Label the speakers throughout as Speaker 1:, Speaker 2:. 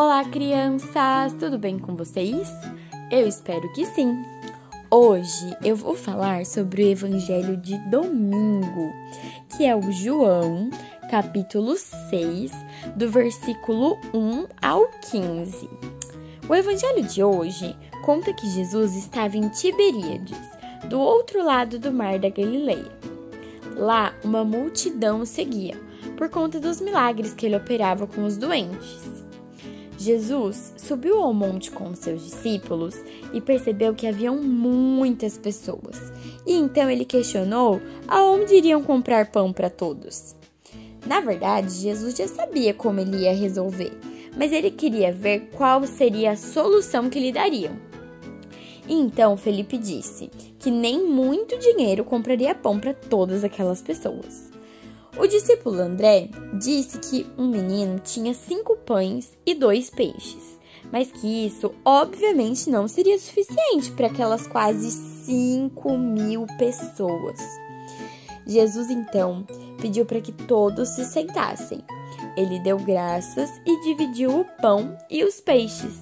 Speaker 1: Olá, crianças! Tudo bem com vocês? Eu espero que sim! Hoje eu vou falar sobre o Evangelho de domingo, que é o João, capítulo 6, do versículo 1 ao 15. O Evangelho de hoje conta que Jesus estava em Tiberíades, do outro lado do mar da Galileia. Lá, uma multidão o seguia, por conta dos milagres que ele operava com os doentes. Jesus subiu ao monte com seus discípulos e percebeu que haviam muitas pessoas. E então ele questionou aonde iriam comprar pão para todos. Na verdade, Jesus já sabia como ele ia resolver, mas ele queria ver qual seria a solução que lhe dariam. Então Felipe disse que nem muito dinheiro compraria pão para todas aquelas pessoas. O discípulo André disse que um menino tinha cinco pães e dois peixes, mas que isso obviamente não seria suficiente para aquelas quase cinco mil pessoas. Jesus então pediu para que todos se sentassem. Ele deu graças e dividiu o pão e os peixes.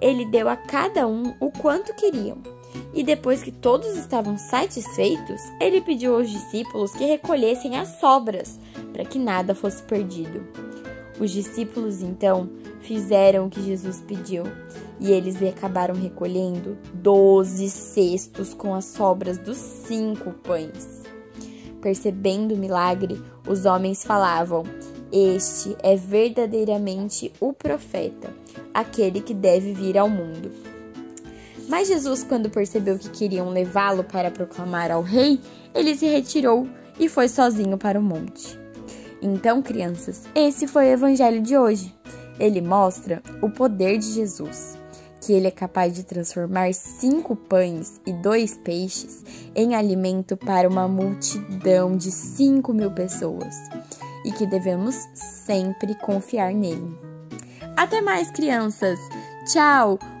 Speaker 1: Ele deu a cada um o quanto queriam e depois que todos estavam satisfeitos, ele pediu aos discípulos que recolhessem as sobras, para que nada fosse perdido. Os discípulos então fizeram o que Jesus pediu, e eles acabaram recolhendo doze cestos com as sobras dos cinco pães. Percebendo o milagre, os homens falavam: Este é verdadeiramente o profeta, aquele que deve vir ao mundo. Mas Jesus, quando percebeu que queriam levá-lo para proclamar ao rei, ele se retirou e foi sozinho para o monte. Então, crianças, esse foi o evangelho de hoje. Ele mostra o poder de Jesus, que ele é capaz de transformar cinco pães e dois peixes em alimento para uma multidão de cinco mil pessoas e que devemos sempre confiar nele. Até mais, crianças! Tchau,